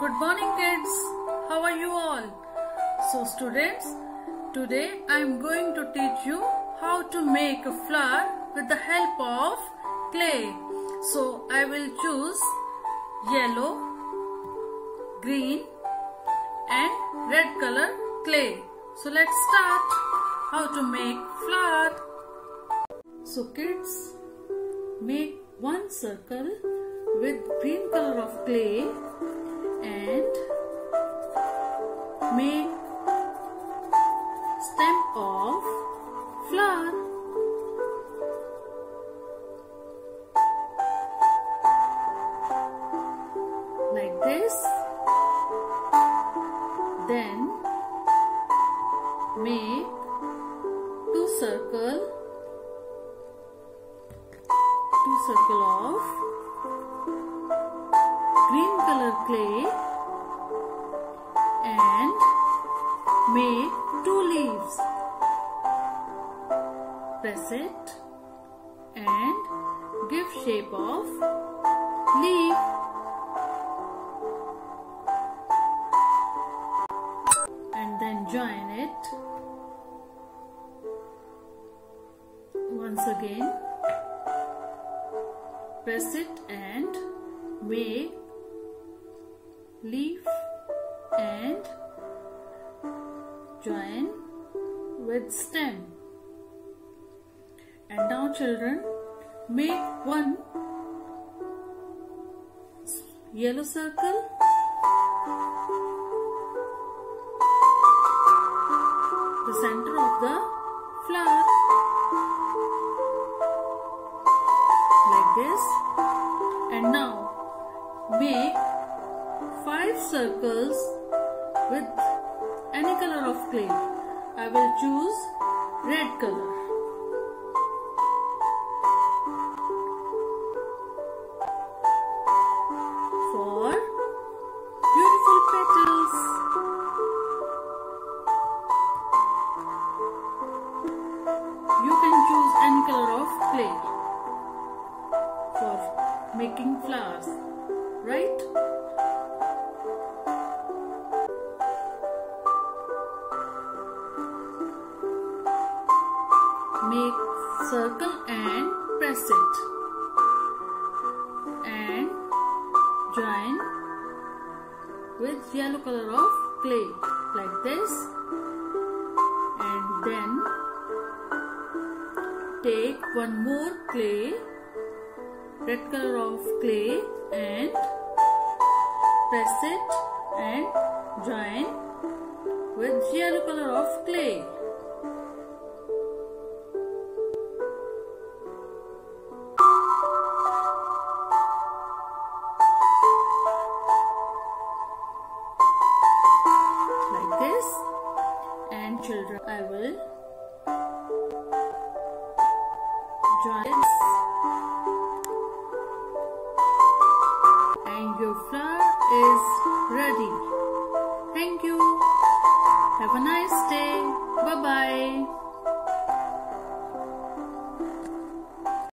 Good morning kids. How are you all? So students, today I am going to teach you how to make a flower with the help of clay. So I will choose yellow, green and red color clay. So let's start how to make flower. So kids, make one circle with green color of clay this. Then make two circle two circle of green color clay and make two leaves. Press it and give shape of join it once again. Press it and make leaf and join with stem. And now children, make one yellow circle the center of the flower like this and now make five circles with any color of clay. I will choose red color. Of clay. For making flowers, right? make circle and press it and join with yellow color of clay like this. And then take one more clay red color of clay and press it and join with yellow color of clay. Like this. And children I will and your flower is ready. Thank you. Have a nice day. Bye bye